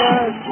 the